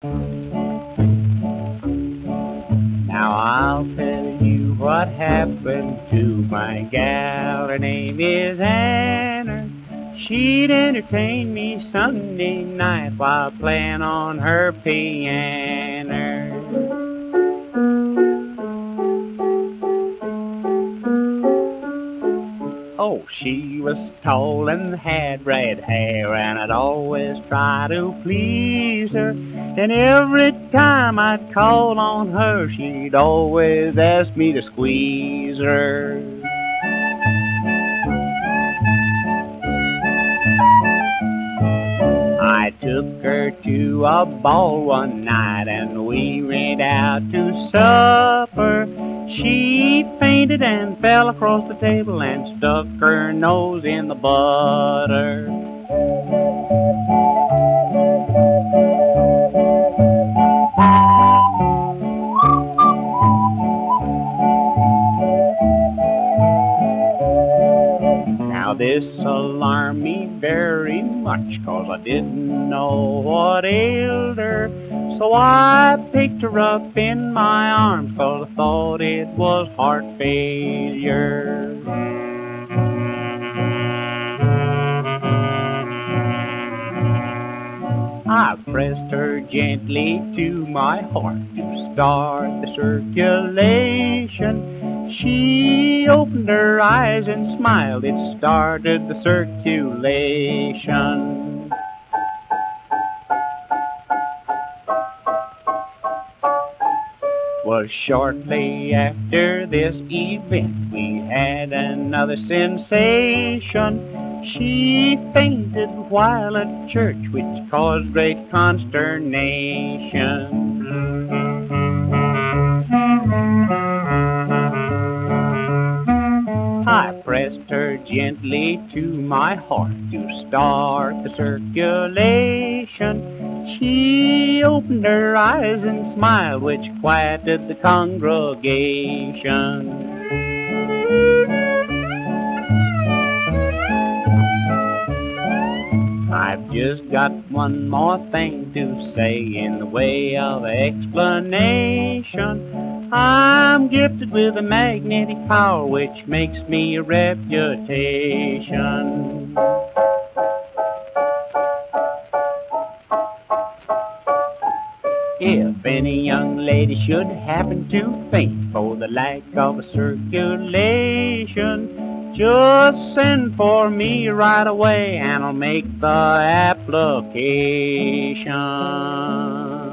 Now I'll tell you what happened to my gal. Her name is Anna. She'd entertain me Sunday night while playing on her piano. Oh, she was tall and had red hair, and I'd always try to please her. And every time I'd call on her, she'd always ask me to squeeze her. Took her to a ball one night and we went out to supper. She fainted and fell across the table and stuck her nose in the butter. This alarmed me very much, cause I didn't know what ailed her. So I picked her up in my arms, cause I thought it was heart failure. I pressed her gently to my heart to start the circulation. Opened her eyes and smiled. It started the circulation. Was shortly after this event we had another sensation. She fainted while at church, which caused great consternation. Pressed her gently to my heart to start the circulation. She opened her eyes and smiled, which quieted the congregation. I've just got one more thing to say in the way of explanation. I'm gifted with a magnetic power which makes me a reputation. If any young lady should happen to faint for the lack of a circulation, just send for me right away and I'll make the application.